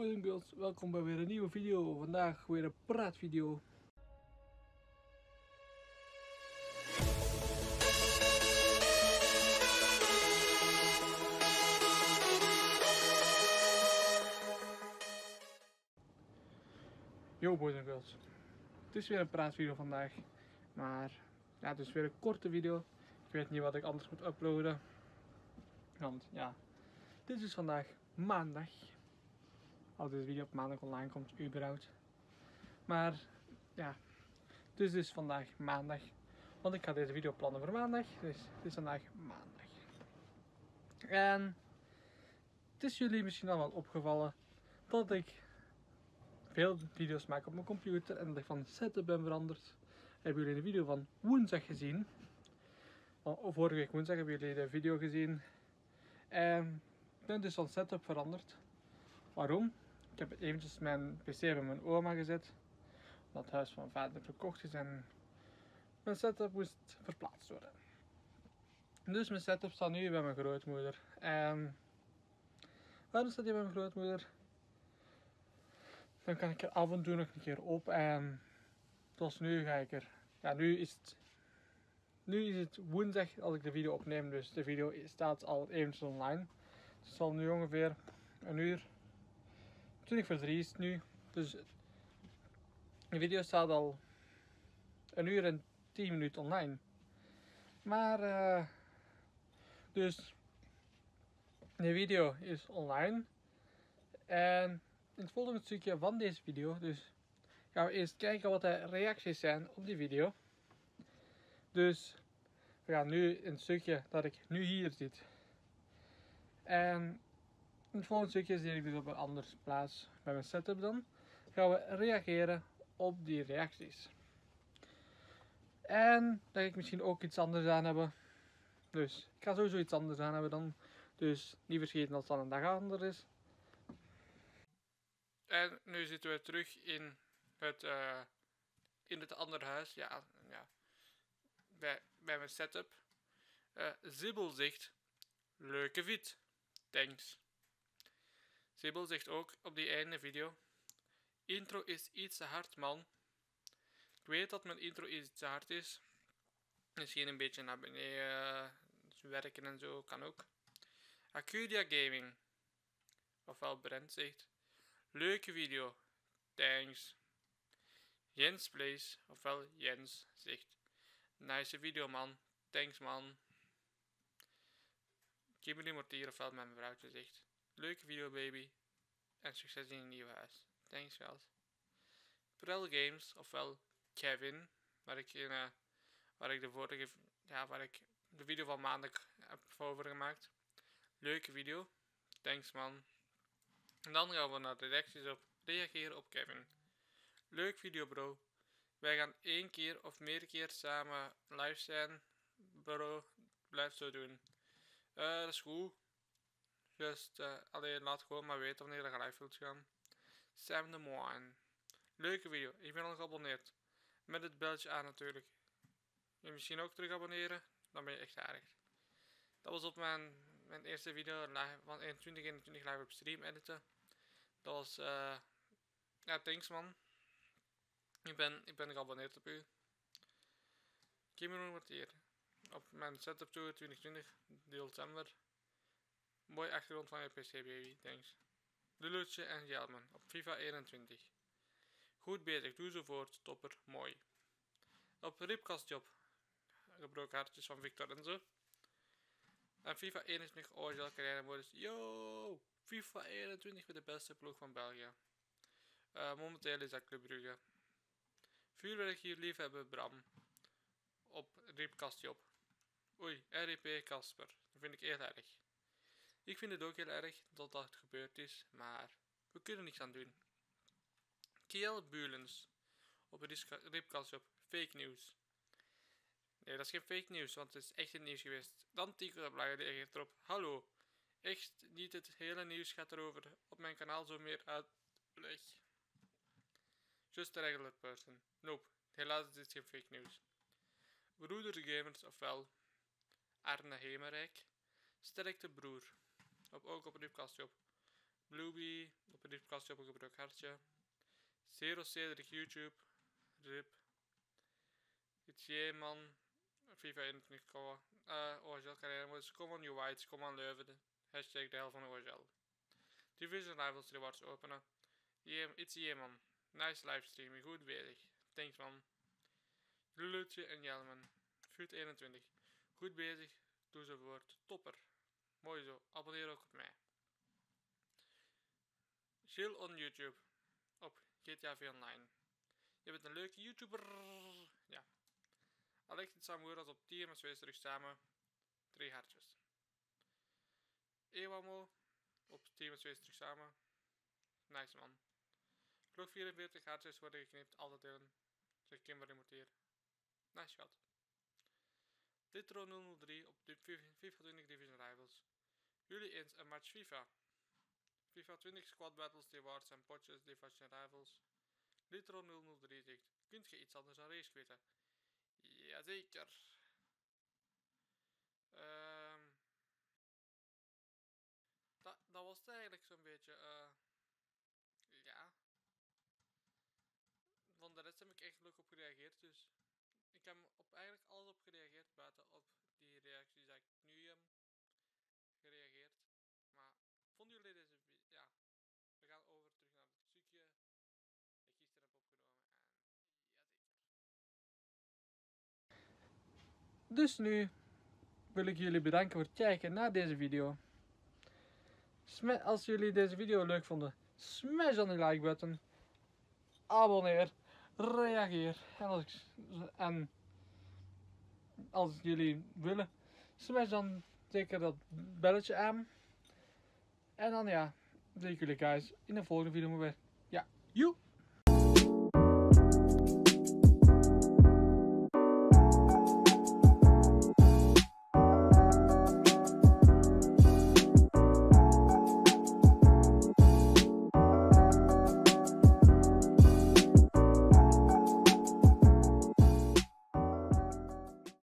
boys en girls, welkom bij weer een nieuwe video. Vandaag weer een praatvideo. Yo boys en girls, het is weer een praatvideo vandaag, maar ja, het is weer een korte video. Ik weet niet wat ik anders moet uploaden, want ja, dit is vandaag maandag. Als deze video op maandag online komt, überhaupt. Maar ja, dus het is vandaag maandag. Want ik ga deze video plannen voor maandag. Dus het is vandaag maandag. En het is jullie misschien al wel opgevallen dat ik veel video's maak op mijn computer en dat ik van setup ben veranderd. Hebben jullie de video van woensdag gezien? Vorige week woensdag hebben jullie de video gezien. En ik ben dus van setup veranderd. Waarom? Heb eventjes mijn pc bij mijn oma gezet. Omdat het huis van vader verkocht is en mijn setup moest verplaatst worden. Dus mijn setup staat nu bij mijn grootmoeder. En waarom staat die bij mijn grootmoeder? Dan kan ik er af en toe nog een keer op en zoals nu ga ik er. Ja, nu is het. Nu is het woensdag als ik de video opneem, dus de video staat al eventjes online. Het is al nu ongeveer een uur 20 voor 3 is nu. Dus de video staat al een uur en 10 minuten online. Maar, uh, dus de video is online. En in het volgende stukje van deze video, dus gaan we eerst kijken wat de reacties zijn op die video. Dus we gaan nu in het stukje dat ik nu hier zit. En in het volgende stukje zie ik dus op een andere plaats bij mijn setup dan. Gaan we reageren op die reacties. En ga ik misschien ook iets anders aan hebben. Dus ik ga sowieso iets anders aan hebben dan. Dus niet vergeten dat het dan een dag anders is. En nu zitten we terug in het, uh, in het andere huis. Ja, ja. Bij, bij mijn setup. Uh, Zibbel zegt, leuke vid. Thanks. Sibyl zegt ook op die einde video: Intro is iets te hard, man. Ik weet dat mijn intro iets te hard is. Misschien een beetje naar beneden uh, werken en zo kan ook. Acudia Gaming, ofwel Brent zegt: Leuke video, thanks. Jens Plays, ofwel Jens, zegt: Nice video, man, thanks, man. Kimberly Mortier, ofwel mijn vrouwtje, zegt: Leuke video baby. En succes in je nieuwe huis. Thanks guys. Prel Games, ofwel Kevin, waar ik, in, uh, waar ik de vorige, ja, waar ik de video van maandag heb over gemaakt. Leuke video. Thanks man. En dan gaan we naar de reacties op reageren op Kevin. Leuk video bro. Wij gaan één keer of meer keer samen live zijn. Bro, blijf zo doen. Uh, dat is goed. Just, uh, alleen laat gewoon maar weten wanneer je live wilt gaan. Sam de Moine. Leuke video. Ik ben al geabonneerd. Met het belletje aan natuurlijk. Je misschien ook terug abonneren. Dan ben je echt aardig. Dat was op mijn, mijn eerste video van 2021 live op stream editen. Dat was, uh, ja, thanks man. Ik ben, ik ben geabonneerd op u. Cameron hier. Op mijn setup tour 2020, deel december. Mooi achtergrond van je PC baby, thanks. Lulutje en Gelman op FIFA 21. Goed bezig, doe zo voort, topper, mooi. Op Ripkastjob, gebroken hartjes van Victor en zo. En FIFA 21 OGL carrière modus. Yo! FIFA 21 met de beste ploeg van België. Uh, momenteel is dat Club Brugge. Vuurwerk hier lief hebben Bram. Op Ripkastjob. Oei, RIP Casper. Dat vind ik heel erg. Ik vind het ook heel erg dat dat gebeurd is, maar we kunnen niks aan doen. Kiel Bulens op Ripkast op fake news. Nee, dat is geen fake news, want het is echt het nieuws geweest. Dan Tico Blagger reageert erop. Hallo, echt niet het hele nieuws gaat erover. Op mijn kanaal zo meer uitleg. Just a regular person. Nope, helaas is dit geen fake news. Broeder Gamers, ofwel Arne Hemerijk, sterkte broer op, ook op Ripkastjob. Bluebee, op een podcast op een gebruik hartje. Zero Cedric YouTube, RIP. It's man, FIFA 21 kowa. Uh, OHL carrière kom on you whites, kom on Leuven. Hashtag de hel van OHL. Division Rivals rewards openen. It's man. Nice livestreaming, goed bezig. Thanks man. Lulutje en Jelmen. Vuurt 21. Goed bezig, doe zo voort. Topper. Mooi zo, abonneer ook op mij. Chill on YouTube. Op GTA V Online. Je bent een leuke YouTuber. Ja. Alex samen als op team met wij terug samen. Drie hartjes. Ewamo. Op team met wij terug samen. Nice man. Klok 44 hartjes worden geknipt. Altijd delen. Zeg Kimberly moet hier. Nice schat. Litro 003 op de FIFA 20 Division Rivals. Jullie eens een match FIFA. FIFA 20 Squad Battles, Rewards en potjes, Division Rivals. Litro 003 zegt, kunt je iets anders dan race quitten? Jazeker. Um, dat, dat was het eigenlijk zo'n beetje. Uh, ja. Van de rest heb ik echt leuk op gereageerd, dus ik heb op eigenlijk alles op gereageerd, buiten op die reacties die ik nu heb gereageerd. Maar vonden jullie deze Ja, we gaan over terug naar het stukje dat gisteren heb opgenomen. En Dus nu wil ik jullie bedanken voor het kijken naar deze video. Als jullie deze video leuk vonden, smash dan die like button. Abonneer reageer. En als, ik, en als jullie willen, smash dan zeker dat belletje aan. En dan ja, zie ik jullie guys in de volgende video weer. Ja, joe!